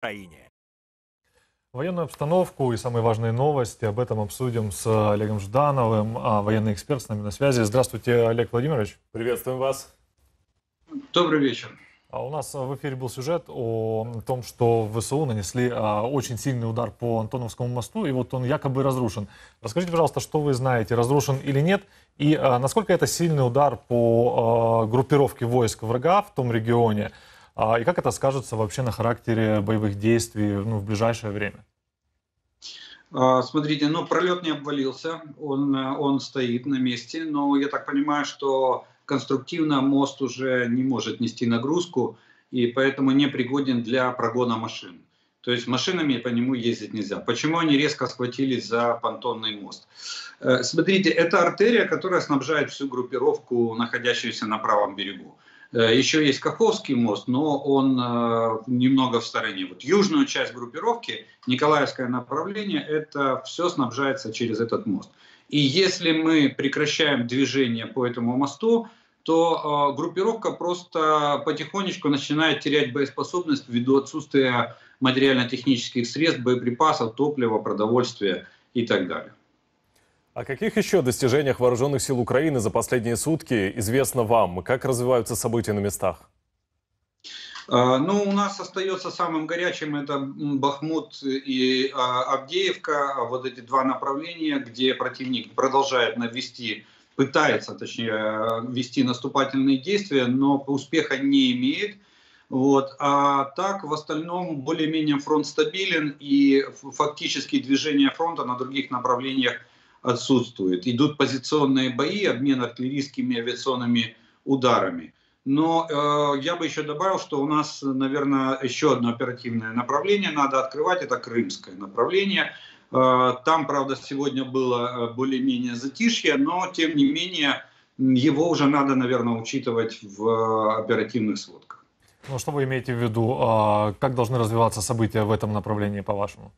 Украине. Военную обстановку и самые важные новости об этом обсудим с Олегом Ждановым, а, военный эксперт с нами на связи. Здравствуйте, Олег Владимирович. Приветствуем вас. Добрый вечер. А у нас в эфире был сюжет о том, что в ВСУ нанесли а, очень сильный удар по Антоновскому мосту, и вот он якобы разрушен. Расскажите, пожалуйста, что вы знаете, разрушен или нет, и насколько это сильный удар по группировке войск врага в том регионе, и как это скажется вообще на характере боевых действий ну, в ближайшее время? Смотрите, ну пролет не обвалился, он, он стоит на месте, но я так понимаю, что конструктивно мост уже не может нести нагрузку и поэтому не пригоден для прогона машин. То есть машинами по нему ездить нельзя. Почему они резко схватились за понтонный мост? Э, смотрите, это артерия, которая снабжает всю группировку, находящуюся на правом берегу. Э, еще есть Каховский мост, но он э, немного в стороне. Вот южную часть группировки, Николаевское направление, это все снабжается через этот мост. И если мы прекращаем движение по этому мосту, то э, группировка просто потихонечку начинает терять боеспособность ввиду отсутствия материально-технических средств, боеприпасов, топлива, продовольствия и так далее. О каких еще достижениях вооруженных сил Украины за последние сутки известно вам? Как развиваются события на местах? Ну, у нас остается самым горячим это Бахмут и Авдеевка, вот эти два направления, где противник продолжает навести пытается, точнее, вести наступательные действия, но успеха не имеет. Вот. А так, в остальном, более-менее фронт стабилен, и фактически движение фронта на других направлениях отсутствует. Идут позиционные бои, обмен артиллерийскими авиационными ударами. Но э, я бы еще добавил, что у нас, наверное, еще одно оперативное направление надо открывать, это крымское направление – Э, там, правда, сегодня было э, более-менее затишье, но, тем не менее, его уже надо, наверное, учитывать в э, оперативных сводках. Ну, что вы имеете в виду? А, как должны развиваться события в этом направлении, по-вашему?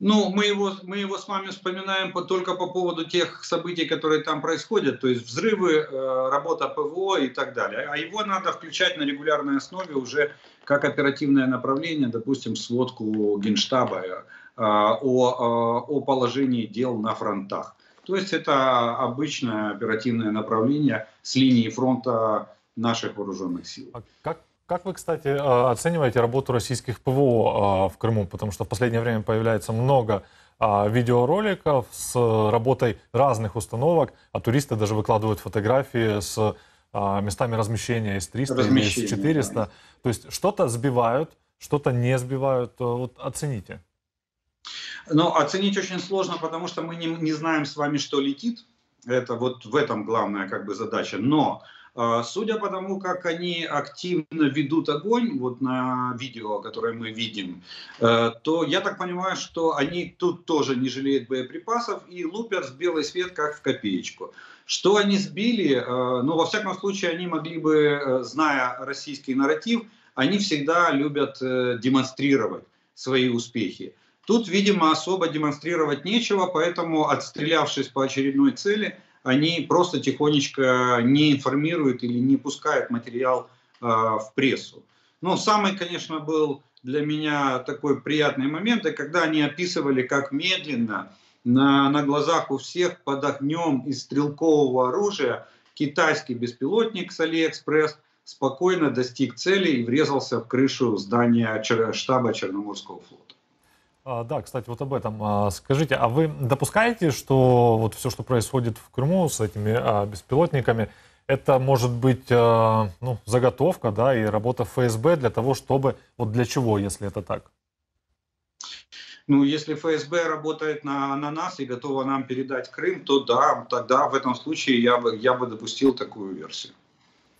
Ну, мы его, мы его с вами вспоминаем по, только по поводу тех событий, которые там происходят, то есть взрывы, э, работа ПВО и так далее. А его надо включать на регулярной основе уже как оперативное направление, допустим, сводку Генштаба о, о положении дел на фронтах. То есть это обычное оперативное направление с линии фронта наших вооруженных сил. А как, как вы, кстати, оцениваете работу российских ПВО в Крыму? Потому что в последнее время появляется много видеороликов с работой разных установок, а туристы даже выкладывают фотографии с местами размещения С-300 или С-400. Да. То есть что-то сбивают, что-то не сбивают. Вот оцените. Но оценить очень сложно, потому что мы не, не знаем с вами, что летит. Это вот в этом главная как бы задача. Но э, судя по тому, как они активно ведут огонь, вот на видео, которое мы видим, э, то я так понимаю, что они тут тоже не жалеют боеприпасов и лупят с белый свет как в копеечку. Что они сбили, э, ну во всяком случае они могли бы, э, зная российский нарратив, они всегда любят демонстрировать свои успехи. Тут, видимо, особо демонстрировать нечего, поэтому, отстрелявшись по очередной цели, они просто тихонечко не информируют или не пускают материал э, в прессу. Но самый, конечно, был для меня такой приятный момент, и когда они описывали, как медленно на, на глазах у всех под огнем из стрелкового оружия китайский беспилотник с Алиэкспресс спокойно достиг цели и врезался в крышу здания штаба Черноморского флота. А, да, кстати, вот об этом. А, скажите, а вы допускаете, что вот все, что происходит в Крыму с этими а, беспилотниками, это может быть ну, заготовка, да, и работа ФСБ для того, чтобы, вот для чего, если это так? Ну, если ФСБ работает на, на нас и готова нам передать Крым, то да, тогда в этом случае я бы, я бы допустил такую версию.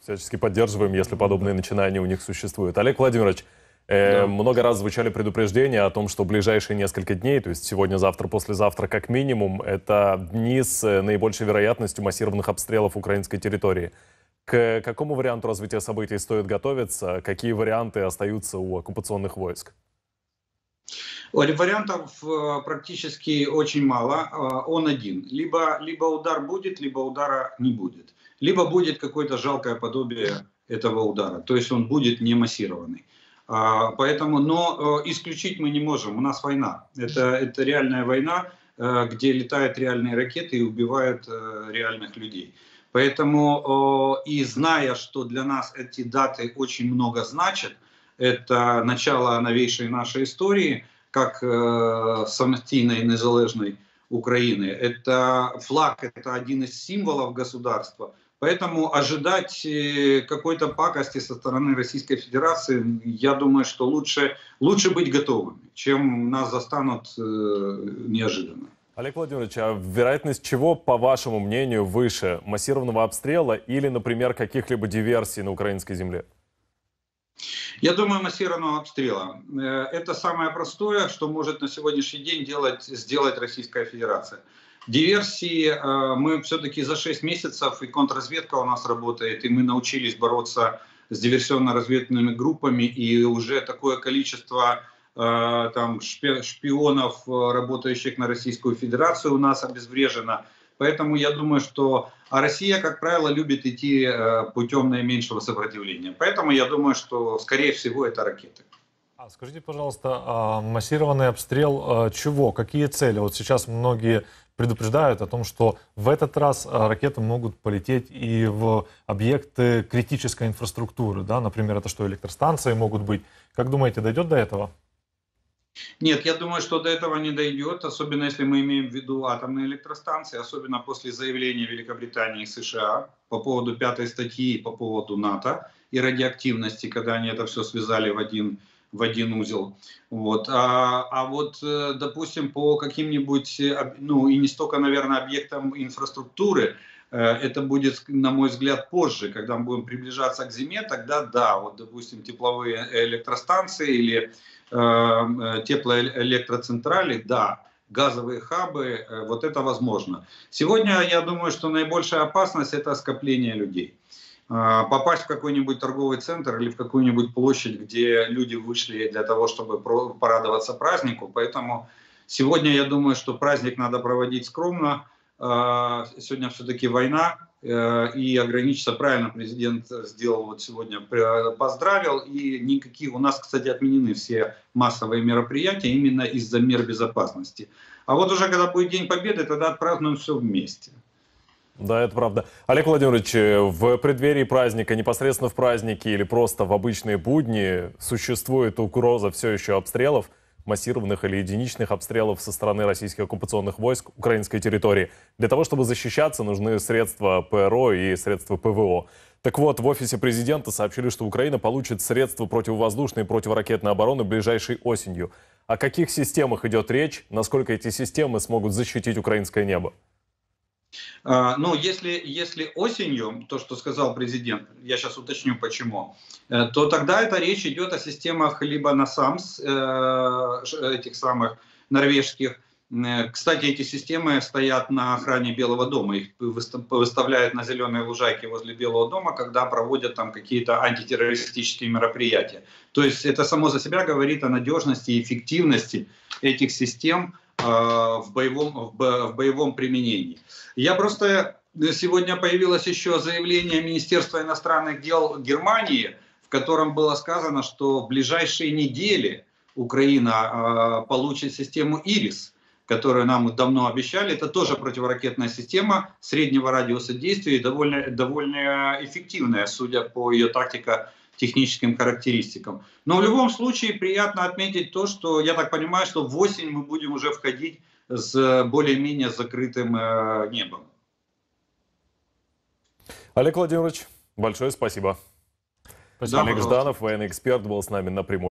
Всячески поддерживаем, если подобные начинания у них существуют. Олег Владимирович, Э, да. Много раз звучали предупреждения о том, что ближайшие несколько дней, то есть сегодня, завтра, послезавтра как минимум, это дни с э, наибольшей вероятностью массированных обстрелов украинской территории. К какому варианту развития событий стоит готовиться? Какие варианты остаются у оккупационных войск? Вариантов э, практически очень мало. Он один. Либо, либо удар будет, либо удара не будет. Либо будет какое-то жалкое подобие этого удара. То есть он будет не массированный. А, поэтому, но э, исключить мы не можем. У нас война. Это, это реальная война, э, где летают реальные ракеты и убивают э, реальных людей. Поэтому, и зная, что для нас эти даты очень много значат, это начало новейшей нашей истории, как самостійної незалежної Украины. Это флаг, это один из символов государства. Поэтому ожидать э, какой-то пакости со стороны Российской Федерации, я думаю, что лучше, лучше быть готовыми, чем нас застанут э, неожиданно. Олег Владимирович, а вероятность чего, по вашему мнению, выше? Массированного обстрела или, например, каких-либо диверсий на украинской земле? Я думаю, массированного обстрела. Э, это самое простое, что может на сегодняшний день делать, сделать Российская Федерация. Диверсии э, мы все-таки за 6 месяцев, и контрразведка у нас работает, и мы научились бороться с диверсионно-разведными группами, и уже такое количество э, там, шпионов, работающих на Российскую Федерацию, у нас обезврежено. Поэтому я думаю, что а Россия, как правило, любит идти путем наименьшего сопротивления. Поэтому я думаю, что, скорее всего, это ракеты. А скажите, пожалуйста, а массированный обстрел чего? Какие цели? Вот сейчас многие предупреждают о том, что в этот раз а, ракеты могут полететь и в объекты критической инфраструктуры. Да? Например, это что, электростанции могут быть. Как думаете, дойдет до этого? Нет, я думаю, что до этого не дойдет, особенно если мы имеем в виду атомные электростанции, особенно после заявления Великобритании и США по поводу пятой статьи, по поводу НАТО и радиоактивности, когда они это все связали в один в один узел. Вот. А, а вот, э, допустим, по каким-нибудь, э, ну и не столько, наверное, объектам инфраструктуры, это будет, на мой взгляд, позже, когда мы будем приближаться к зиме, тогда да, вот, допустим, тепловые электростанции или э, теплоэлектроцентрали, да, газовые хабы, вот это возможно. Сегодня я думаю, что наибольшая опасность это скопление людей. Попасть в какой-нибудь торговый центр или в какую-нибудь площадь, где люди вышли для того, чтобы порадоваться празднику. Поэтому сегодня я думаю, что праздник надо проводить скромно. А, сегодня все-таки война, э, и ограничиться правильно президент сделал вот сегодня, поздравил, и никаких, у нас, кстати, отменены все массовые мероприятия именно из-за мер безопасности. А вот уже когда будет День Победы, тогда отпразднуем все вместе. Да, это правда. Олег Владимирович, э, в преддверии праздника, непосредственно в праздники или просто в обычные будни существует угроза все еще обстрелов, массированных или единичных обстрелов со стороны российских оккупационных войск украинской территории. Для того, чтобы защищаться, нужны средства ПРО и средства ПВО. Так вот, в офисе президента сообщили, что Украина получит средства противовоздушной и противоракетной обороны ближайшей осенью. О каких системах идет речь? Насколько эти системы смогут защитить украинское небо? А, ну, если, если осенью, то, что сказал президент, я сейчас уточню почему, э, то тогда это речь идет о системах либо на САМС, э, этих самых норвежских. Э, кстати, эти системы стоят на охране Белого дома. Их выставляют на зеленые лужайки возле Белого дома, когда проводят там какие-то антитеррористические мероприятия. То есть это само за себя говорит о надежности и эффективности этих систем в боевом, в боевом применении. Я просто сегодня появилось еще заявление Министерства иностранных дел Германии, в котором было сказано, что в ближайшие недели Украина э, получит систему ИРИС, которую нам давно обещали. Это тоже противоракетная система среднего радиуса действия и довольно, довольно эффективная, судя по ее тактико-техническим характеристикам. Но в любом случае приятно отметить то, что я так понимаю, что в осень мы будем уже входить с более-менее закрытым э, небом. Олег Владимирович, большое спасибо. спасибо Олег Жданов, военный эксперт, был с нами напрямую.